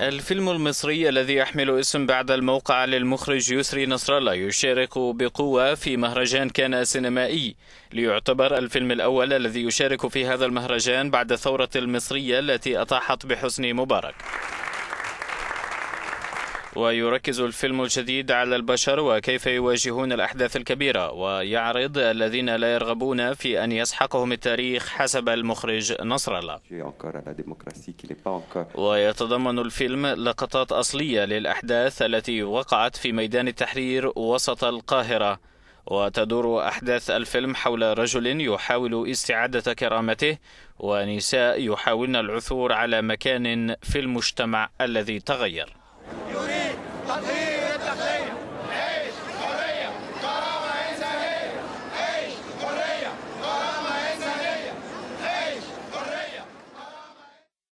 الفيلم المصري الذي يحمل اسم بعد الموقع للمخرج يسري نصر الله يشارك بقوة في مهرجان كان سينمائي. ليعتبر الفيلم الأول الذي يشارك في هذا المهرجان بعد الثورة المصرية التي أطاحت بحسني مبارك. ويركز الفيلم الجديد على البشر وكيف يواجهون الأحداث الكبيرة ويعرض الذين لا يرغبون في أن يسحقهم التاريخ حسب المخرج نصر الله. ويتضمن الفيلم لقطات أصلية للأحداث التي وقعت في ميدان التحرير وسط القاهرة. وتدور أحداث الفيلم حول رجل يحاول استعادة كرامته ونساء يحاولن العثور على مكان في المجتمع الذي تغير. 答题